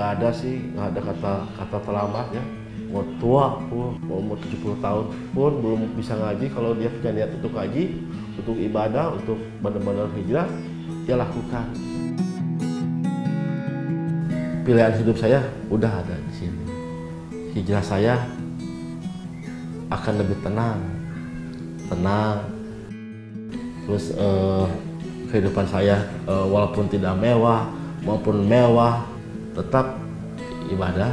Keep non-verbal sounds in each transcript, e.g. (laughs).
nggak ada sih nggak ada kata kata terlambat ya. Mau tua pun mau umur 70 tahun pun belum bisa ngaji. Kalau dia punya niat untuk ngaji untuk ibadah untuk benar-benar hijrah dia lakukan. Pilihan hidup saya udah ada di sini. Hijrah saya akan lebih tenang tenang. Terus eh, kehidupan saya eh, walaupun tidak mewah maupun mewah tetap ibadah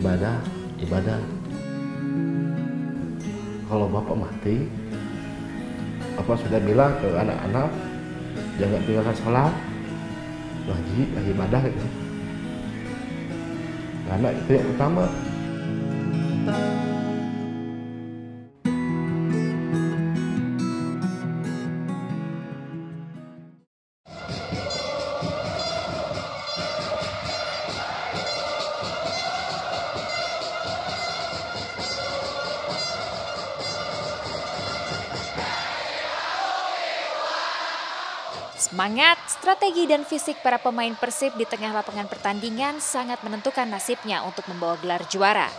ibadah ibadah. Kalau bapak mati bapak sudah bilang ke anak-anak jangan tinggalkan sholat ngaji ibadah gitu. Karena itu yang utama Semangat, strategi, dan fisik para pemain Persib di tengah lapangan pertandingan sangat menentukan nasibnya untuk membawa gelar juara.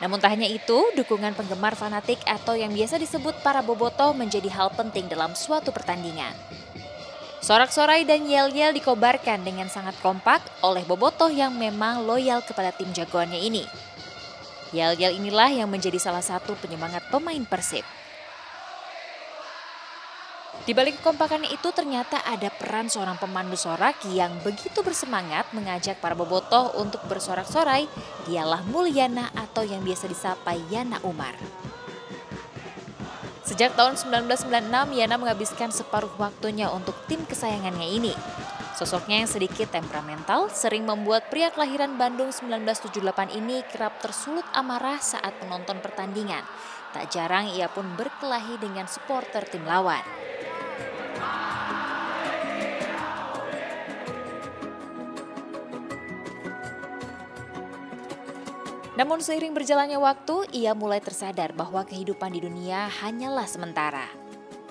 Namun tak hanya itu, dukungan penggemar fanatik atau yang biasa disebut para bobotoh menjadi hal penting dalam suatu pertandingan. Sorak-sorai dan yel-yel dikobarkan dengan sangat kompak oleh bobotoh yang memang loyal kepada tim jagoannya ini. Yel-yel inilah yang menjadi salah satu penyemangat pemain Persib. Di balik kekompakan itu ternyata ada peran seorang pemandu sorak yang begitu bersemangat mengajak para bobotoh untuk bersorak-sorai. Dialah Mulyana atau yang biasa disapa Yana Umar. Sejak tahun 1996, Yana menghabiskan separuh waktunya untuk tim kesayangannya ini. Sosoknya yang sedikit temperamental sering membuat pria kelahiran Bandung 1978 ini kerap tersulut amarah saat menonton pertandingan. Tak jarang ia pun berkelahi dengan supporter tim lawan. Namun seiring berjalannya waktu, ia mulai tersadar bahwa kehidupan di dunia hanyalah sementara.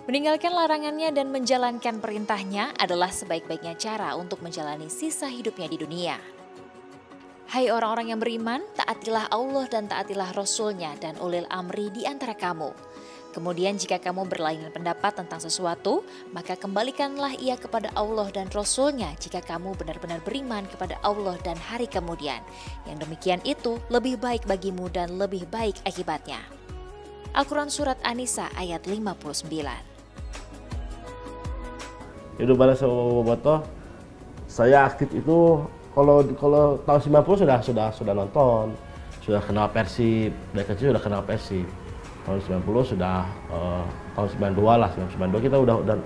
Meninggalkan larangannya dan menjalankan perintahnya adalah sebaik-baiknya cara untuk menjalani sisa hidupnya di dunia. Hai orang-orang yang beriman, taatilah Allah dan taatilah Rasulnya dan ulil amri di antara kamu Kemudian jika kamu berlainan pendapat tentang sesuatu, maka kembalikanlah ia kepada Allah dan Rasulnya jika kamu benar-benar beriman kepada Allah dan hari kemudian. Yang demikian itu lebih baik bagimu dan lebih baik akibatnya. Al-Quran Surat An-Nisa ayat 59 Hidup pada Bobotoh, saya aktif itu kalau kalau tahun 90 sudah sudah sudah nonton, sudah kenal Persib, dari kecil sudah kenal Persib tahun 90 sudah uh, tahun 92 lah 92 kita udah udah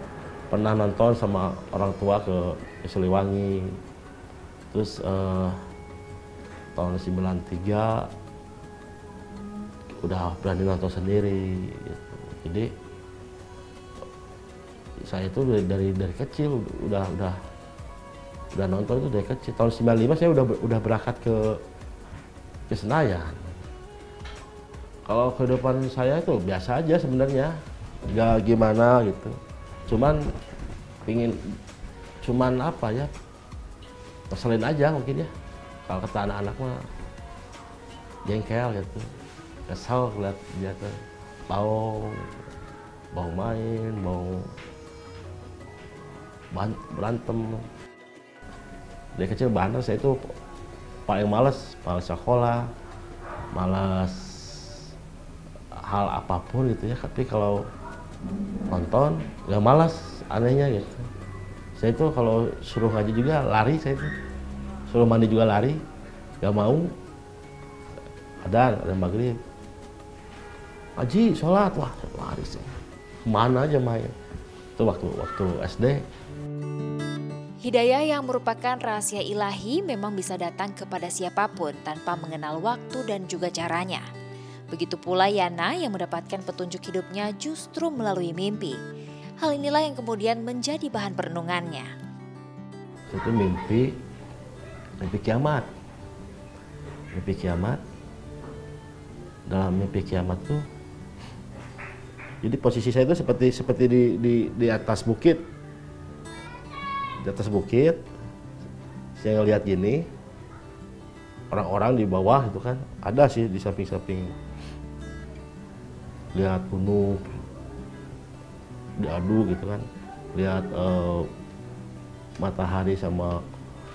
pernah nonton sama orang tua ke Siliwangi. Terus uh, tahun 93 udah berani nonton sendiri gitu. jadi saya itu dari, dari dari kecil udah udah udah nonton itu dari kecil. Tahun 95 saya udah udah berangkat ke ke Senayan kalau kehidupan saya itu biasa aja sebenarnya. Nggak gimana gitu. Cuman pingin cuman apa ya keselin aja mungkin ya. Kalau kata anak-anak mah jengkel gitu. Kesal lihat dia tuh bau bau main bau berantem. Dari kecil bandar saya itu paling males males sekolah malas hal apa pun gitu ya tapi kalau nonton nggak malas anehnya gitu. Saya itu kalau suruh ngaji juga lari saya itu suruh mandi juga lari nggak mau. Ada ada maghrib. Ngaji sholat. Wah lari sih. Ke mana aja main. Itu waktu waktu SD Hidayah yang merupakan rahasia ilahi memang bisa datang kepada siapa pun tanpa mengenal waktu dan juga caranya. Begitu pula Yana yang mendapatkan petunjuk hidupnya justru melalui mimpi. Hal inilah yang kemudian menjadi bahan perenungannya. Itu mimpi, mimpi kiamat. Mimpi kiamat. Dalam mimpi kiamat tuh, jadi posisi saya itu seperti seperti di, di, di atas bukit. Di atas bukit, saya ngeliat gini, orang-orang di bawah itu kan ada sih di samping-samping lihat gunung diadu gitu kan. Lihat uh, matahari sama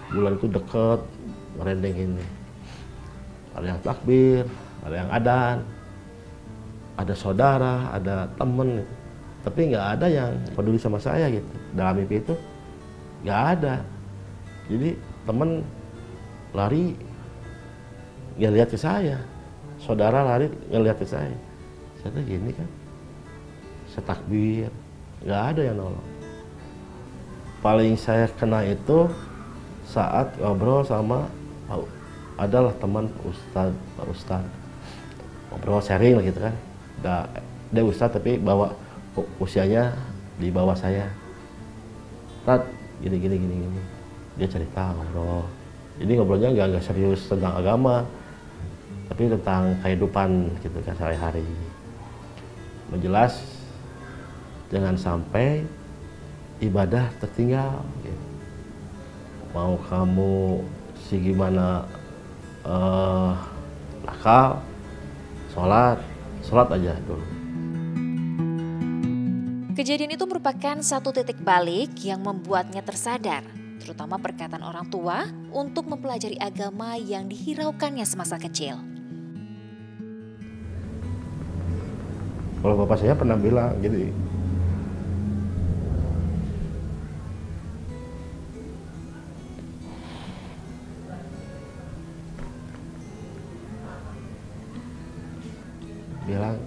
bulan itu deket merendeng ini. Ada yang takbir ada yang adan ada saudara ada temen gitu. tapi nggak ada yang peduli sama saya gitu. Dalam mimpi itu nggak ada. Jadi temen lari ngeliat ke saya. Saudara lari ngeliat ke saya saya tuh gini kan saya takbir nggak ada yang nolong. Paling saya kena itu saat ngobrol sama adalah teman ustad pak ustad. Ngobrol sharing lah gitu kan. Da, dia ustad tapi bawa usianya di bawah saya. Tat, gini gini gini gini. Dia cerita ngobrol. Jadi ngobrolnya nggak nggak serius tentang agama tapi tentang kehidupan gitu kan sehari-hari menjelas jangan sampai ibadah tertinggal gitu. mau kamu si gimana uh, nakal sholat sholat aja dulu Kejadian itu merupakan satu titik balik yang membuatnya tersadar, terutama perkataan orang tua untuk mempelajari agama yang dihiraukannya semasa kecil. Kalau bapak saya pernah bilang gini, bilang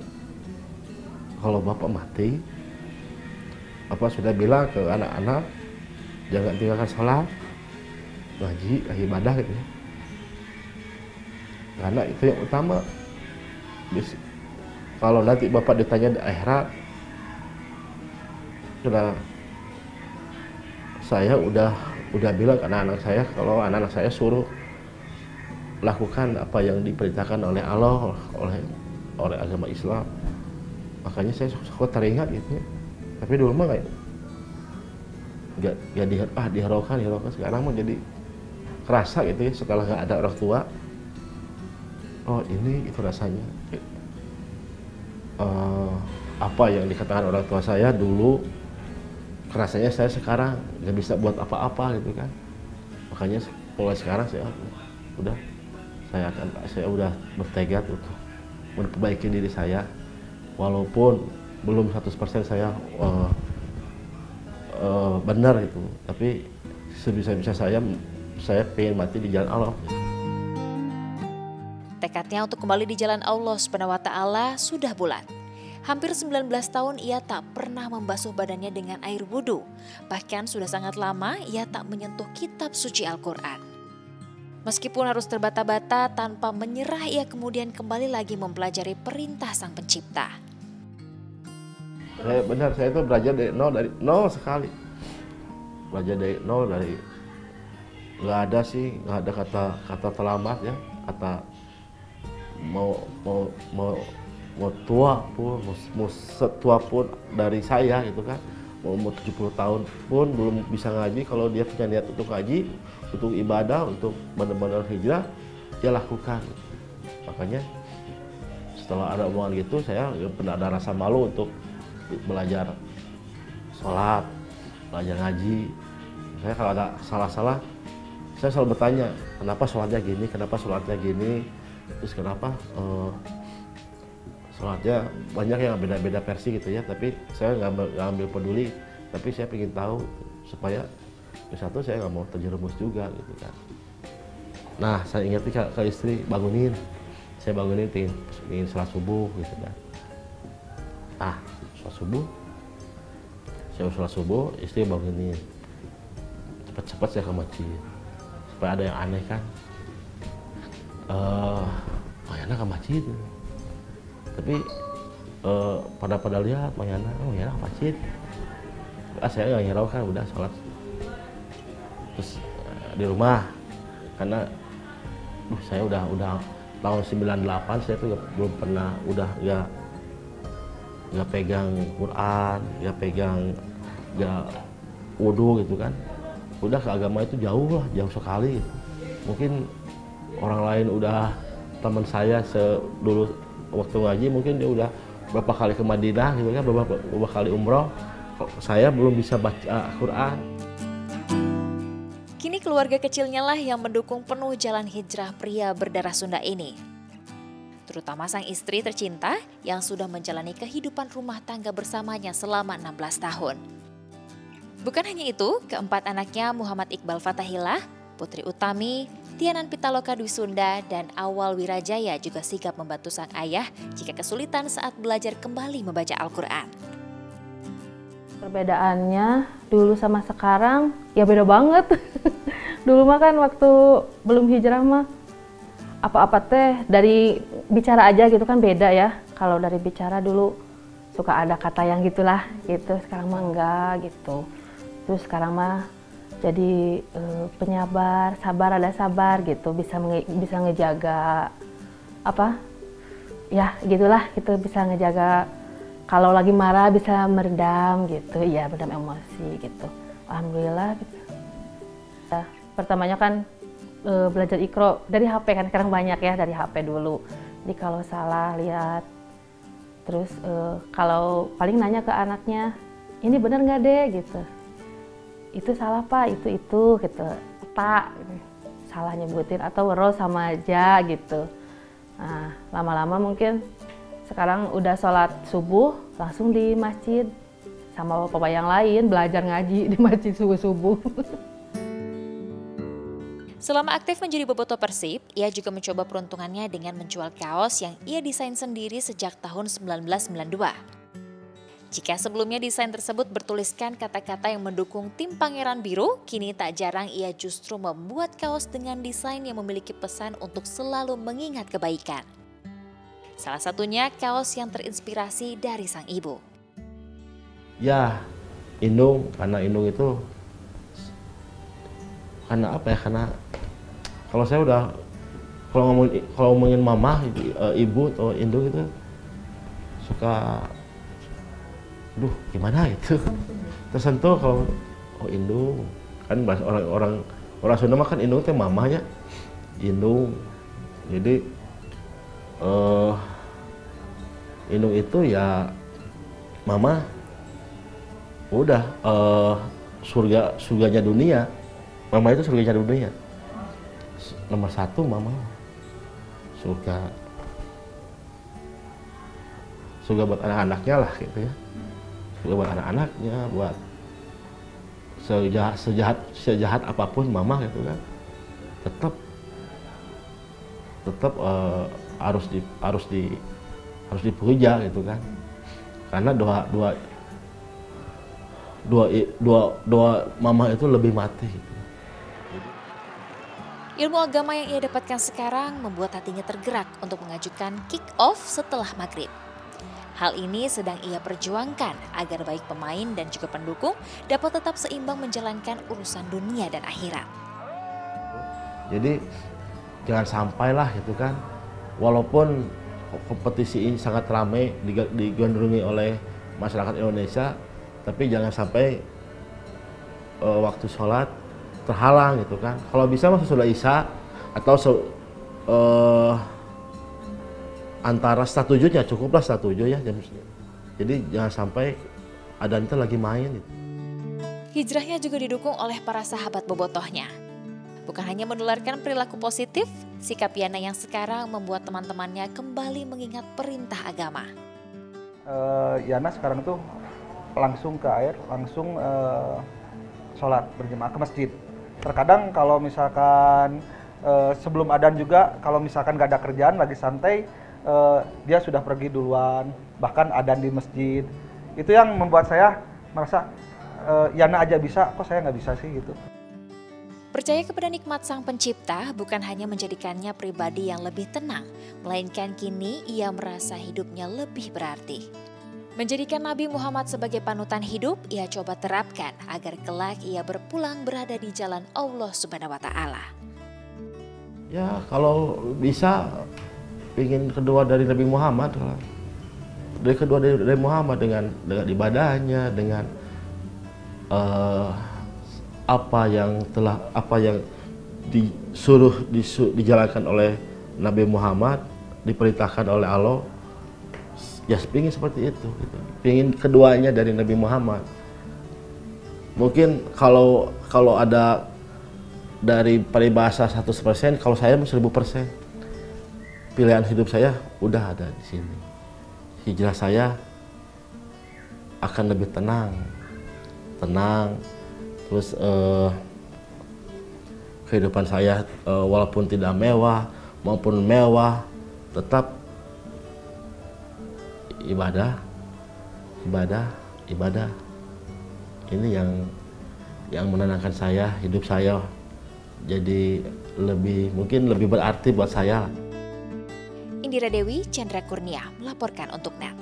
kalau bapak mati bapak sudah bilang ke anak-anak jangan tinggalkan sholat ngaji ibadah gitu ya. Karena itu yang utama kalau nanti bapak ditanya di akhirat sudah saya udah udah bilang ke anak-anak saya kalau anak-anak saya suruh lakukan apa yang diperintahkan oleh Allah oleh oleh agama Islam. Makanya saya suka teringat gitu ya. Tapi dulu mah kayak nggak ya di ah sekarang mah jadi kerasa gitu ya setelah nggak ada orang tua. Oh ini itu rasanya uh, apa yang dikatakan orang tua saya dulu kerasanya saya sekarang nggak bisa buat apa-apa gitu kan. Makanya mulai sekarang saya udah saya akan saya udah bertekad untuk memperbaiki diri saya. Walaupun belum 100% saya uh, uh, benar itu tapi sebisa-bisa saya saya pengen mati di jalan Allah tekadnya untuk kembali di jalan Allah Subhanahu wa taala sudah bulat Hampir 19 tahun ia tak pernah membasuh badannya dengan air wudhu. Bahkan sudah sangat lama ia tak menyentuh kitab suci Al-Quran. Meskipun harus terbata-bata tanpa menyerah ia kemudian kembali lagi mempelajari perintah sang pencipta. Saya benar, saya itu belajar dari nol, dari nol sekali. Belajar dari nol, dari nggak ada sih, nggak ada kata kata terlambat ya, kata mau mau mau mau tua pun, mau, mau setua pun dari saya gitu kan, mau, mau 70 tahun pun belum bisa ngaji, kalau dia punya niat untuk ngaji, untuk ibadah, untuk benar-benar hijrah, dia lakukan. Makanya setelah ada omongan gitu, saya pernah ada rasa malu untuk belajar sholat, belajar ngaji. Saya kalau ada salah-salah, saya selalu bertanya, kenapa sholatnya gini, kenapa sholatnya gini, terus kenapa uh, sholatnya banyak yang beda-beda versi gitu ya, tapi saya nggak ambil peduli, tapi saya ingin tahu supaya satu saya nggak mau terjerumus juga gitu kan. Nah saya ingat ke, ke istri bangunin, saya bangunin ingin, ingin sholat subuh gitu kan. Ah sholat subuh saya sholat subuh istri bangunin cepat-cepat saya ke masjid supaya ada yang aneh kan uh, Mayana ke masjid tapi uh, pada pada lihat Mayana oh Mayana ke masjid ah, saya nggak nyerau kan udah sholat terus uh, di rumah karena uh, saya udah udah tahun 98 saya tuh belum pernah udah ya nggak pegang Quran, nggak pegang nggak wudhu gitu kan. Udah ke agama itu jauh lah, jauh sekali. Gitu. Mungkin orang lain udah teman saya dulu waktu ngaji mungkin dia udah berapa kali ke Madinah gitu kan beberapa, beberapa kali umroh kok saya belum bisa baca Quran Kini keluarga kecilnya lah yang mendukung penuh jalan hijrah pria berdarah Sunda ini. Terutama sang istri tercinta yang sudah menjalani kehidupan rumah tangga bersamanya selama 16 tahun. Bukan hanya itu, keempat anaknya Muhammad Iqbal Fatahillah, Putri Utami, Tianan Pitaloka Dwi Sunda, dan Awal Wirajaya juga sigap membantu sang ayah jika kesulitan saat belajar kembali membaca Al-Quran. Perbedaannya dulu sama sekarang ya beda banget. (laughs) dulu mah kan waktu belum hijrah mah apa-apa teh dari bicara aja gitu kan beda ya. Kalau dari bicara dulu suka ada kata yang gitulah gitu. Sekarang mah enggak gitu terus sekarang mah jadi uh, penyabar sabar ada sabar gitu bisa bisa ngejaga apa ya gitulah gitu bisa ngejaga kalau lagi marah bisa meredam gitu ya meredam emosi gitu alhamdulillah gitu. Ya, pertamanya kan uh, belajar ikro dari HP kan sekarang banyak ya dari HP dulu jadi kalau salah lihat terus uh, kalau paling nanya ke anaknya ini benar nggak deh gitu itu salah pak itu itu gitu pak salah nyebutin atau ro sama aja gitu nah lama-lama mungkin sekarang udah sholat subuh langsung di masjid sama bapak yang lain belajar ngaji di masjid subuh-subuh. Selama aktif menjadi boboto Persib, ia juga mencoba peruntungannya dengan menjual kaos yang ia desain sendiri sejak tahun 1992. Jika sebelumnya desain tersebut bertuliskan kata-kata yang mendukung tim Pangeran Biru, kini tak jarang ia justru membuat kaos dengan desain yang memiliki pesan untuk selalu mengingat kebaikan. Salah satunya kaos yang terinspirasi dari sang ibu. Ya, Indung, karena Indung itu karena apa ya? Karena kalau saya udah kalau ngomongin kalau ngomongin mama, ibu atau Indung itu suka duh gimana itu? Tersentuh kalau oh indung kan bahasa orang orang Sunda mah kan indung teh mamanya indung jadi uh, indung itu ya mama. Udah uh, surga surganya dunia. Mama itu surganya dunia. Nomor satu mama. Surga. Surga buat anak-anaknya lah gitu ya buat anak-anaknya buat sejahat sejahat sejahat apa pun mama gitu kan tetap tetap uh, harus di harus di harus dipuja gitu kan karena doa doa doa doa doa mama itu lebih mati gitu. Ilmu agama yang ia dapatkan sekarang membuat hatinya tergerak untuk mengajukan kick off setelah maghrib. Hal ini sedang ia perjuangkan agar baik pemain dan juga pendukung dapat tetap seimbang menjalankan urusan dunia dan akhirat. Jadi jangan sampailah itu kan, walaupun kompetisi ini sangat ramai digandrungi oleh masyarakat Indonesia, tapi jangan sampai uh, waktu sholat terhalang gitu kan. Kalau bisa masuk sudah isya atau uh, antara ya cukuplah tujuh ya jam jadi jangan sampai ada itu lagi main gitu. Hijrahnya juga didukung oleh para sahabat bobotohnya. Bukan hanya menularkan perilaku positif, sikap Yana yang sekarang membuat teman-temannya kembali mengingat perintah agama. Uh, Yana sekarang tuh langsung ke air, langsung uh, sholat berjemaah ke masjid. Terkadang kalau misalkan uh, sebelum adan juga, kalau misalkan gak ada kerjaan lagi santai, uh, dia sudah pergi duluan, bahkan adan di masjid. Itu yang membuat saya merasa uh, Yana aja bisa, kok saya nggak bisa sih gitu. Percaya kepada nikmat sang pencipta bukan hanya menjadikannya pribadi yang lebih tenang, melainkan kini ia merasa hidupnya lebih berarti. Menjadikan Nabi Muhammad sebagai panutan hidup, ia coba terapkan agar kelak ia berpulang berada di jalan Allah Subhanahu wa taala. Ya, kalau bisa ingin kedua dari Nabi Muhammad. Dari kedua dari, dari Muhammad dengan dengan ibadahnya dengan uh, apa yang telah apa yang disuruh disu, dijalankan oleh Nabi Muhammad diperintahkan oleh Allah. Ya pingin seperti itu gitu. pingin keduanya dari Nabi Muhammad. Mungkin kalau kalau ada dari peribahasa 100% kalau saya 1000% pilihan hidup saya udah ada di sini. Hijrah saya akan lebih tenang tenang. Terus uh, kehidupan saya uh, walaupun tidak mewah maupun mewah tetap ibadah ibadah ibadah. Ini yang yang menenangkan saya hidup saya jadi lebih mungkin lebih berarti buat saya Indira Dewi Chandra Kurnia melaporkan untuk NET